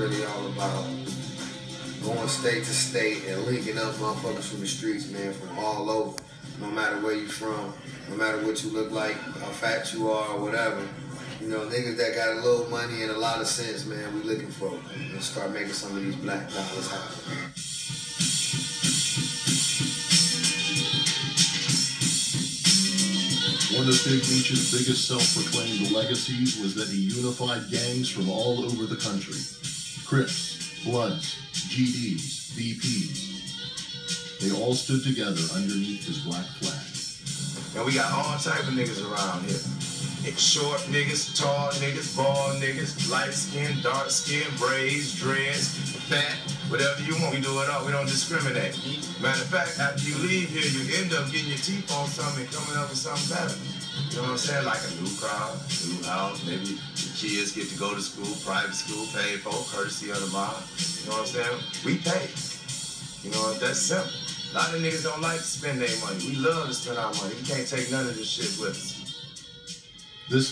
really all about. Going state to state and linking up motherfuckers from the streets, man, from all over. No matter where you from, no matter what you look like, how fat you are, or whatever. You know, niggas that got a little money and a lot of sense, man, we looking for. And start making some of these black dollars happen. One of Big Meech's biggest self-proclaimed legacies was that he unified gangs from all over the country. Crips, Bloods, GDs, BPs. They all stood together underneath his black flag. And we got all type of niggas around here. It's Short niggas, tall niggas, bald niggas, light skin, dark skin, braids, dreads, fat, whatever you want. We do it all. We don't discriminate. Matter of fact, after you leave here, you end up getting your teeth on something and coming up with something better. You know what I'm saying? Like a new car, new house, maybe kids get to go to school, private school, paid for, courtesy of the mom. You know what I'm saying? We pay. You know, that's simple. A lot of niggas don't like to spend their money. We love to spend our money. We can't take none of this shit with us. This